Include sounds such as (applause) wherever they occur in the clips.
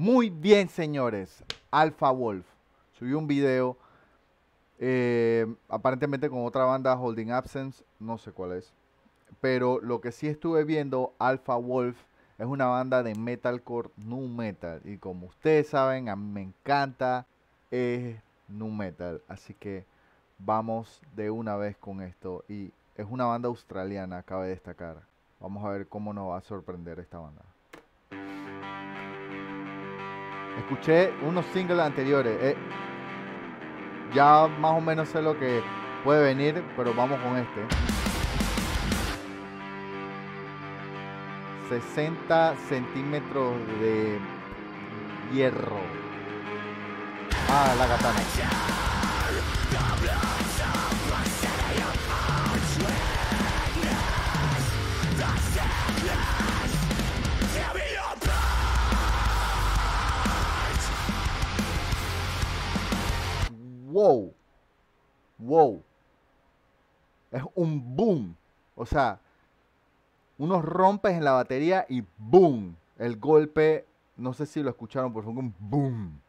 Muy bien, señores. Alpha Wolf subió un video eh, aparentemente con otra banda, Holding Absence, no sé cuál es. Pero lo que sí estuve viendo, Alpha Wolf, es una banda de metalcore nu metal. Y como ustedes saben, a mí me encanta es nu metal. Así que vamos de una vez con esto. Y es una banda australiana, cabe destacar. Vamos a ver cómo nos va a sorprender esta banda. Escuché unos singles anteriores. Eh, ya más o menos sé lo que puede venir, pero vamos con este. 60 centímetros de hierro. Ah, la katana. Wow. Wow. Es un boom. O sea, unos rompes en la batería y boom. El golpe, no sé si lo escucharon, pero fue un boom.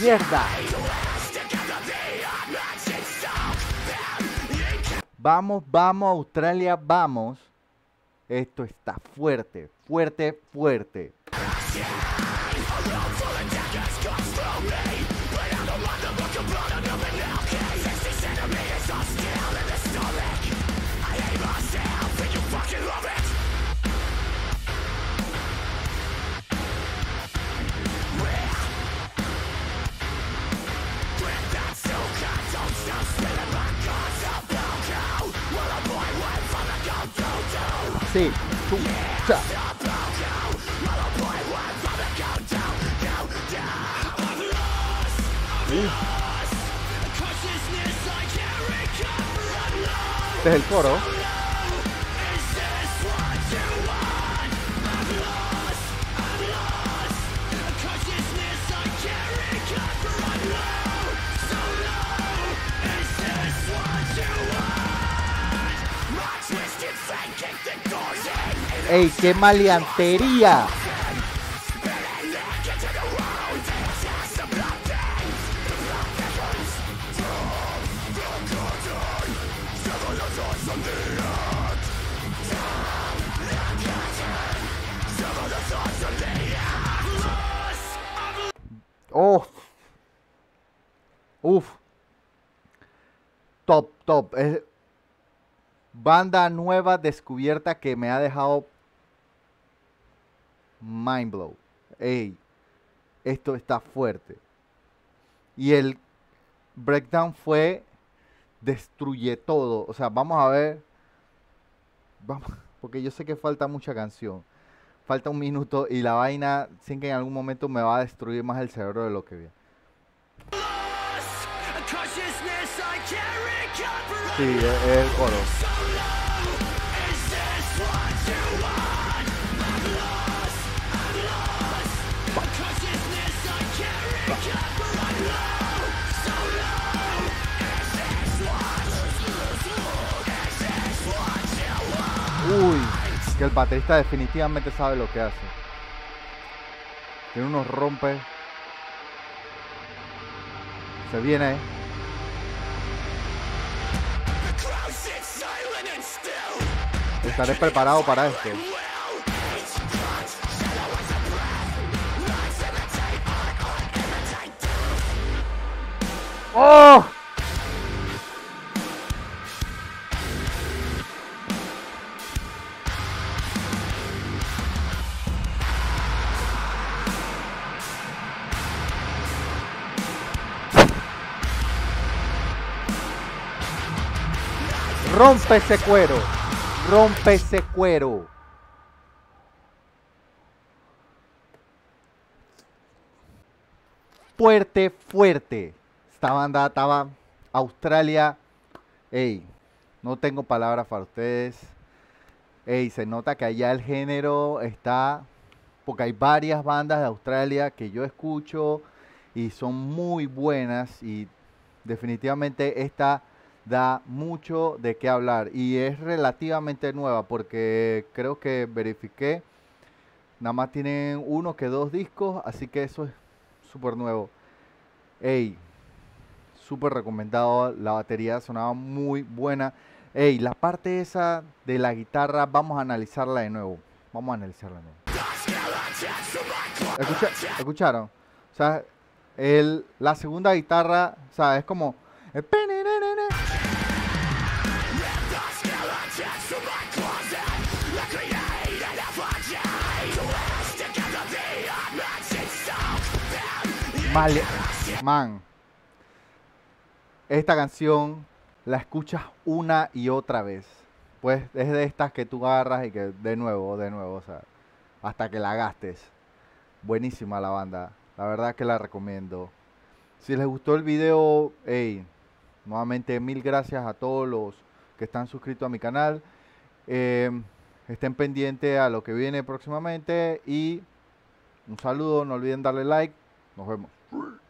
Mierda. Vamos, vamos, Australia, vamos. Esto está fuerte, fuerte, fuerte. Sí, chucha. Este es el coro. ¡Ey, qué maleantería! ¡Oh! ¡Uf! Top, top. Es banda nueva descubierta que me ha dejado mind blow. Ey, esto está fuerte. Y el breakdown fue destruye todo. O sea, vamos a ver. Vamos, (laughs) porque yo sé que falta mucha canción. Falta un minuto y la vaina, sin que en algún momento me va a destruir más el cerebro de lo que viene. Sí, es el coro. Que el baterista definitivamente sabe lo que hace. Tiene unos rompes. Se viene. Estaré preparado para esto. ¡Oh! Rompe ese cuero. Rompe ese cuero. fuerte, fuerte. Esta banda estaba Australia. Ey, no tengo palabras para ustedes. Ey, se nota que allá el género está. Porque hay varias bandas de Australia que yo escucho y son muy buenas. Y definitivamente esta da mucho de qué hablar. Y es relativamente nueva porque creo que verifiqué. Nada más tienen uno que dos discos, así que eso es súper nuevo. Ey, súper recomendado. La batería sonaba muy buena. Ey, la parte esa de la guitarra, vamos a analizarla de nuevo. Vamos a analizarla de nuevo. ¿Escucharon? O sea, el, la segunda guitarra, o sea, es como... Vale, man. Esta canción la escuchas una y otra vez. Pues es de estas que tú agarras y que de nuevo, de nuevo, o sea, hasta que la gastes. Buenísima la banda. La verdad que la recomiendo. Si les gustó el video, hey, nuevamente mil gracias a todos los que están suscritos a mi canal. Em, estén pendientes a lo que viene próximamente y un saludo, no olviden darle like. Nos vemos. free.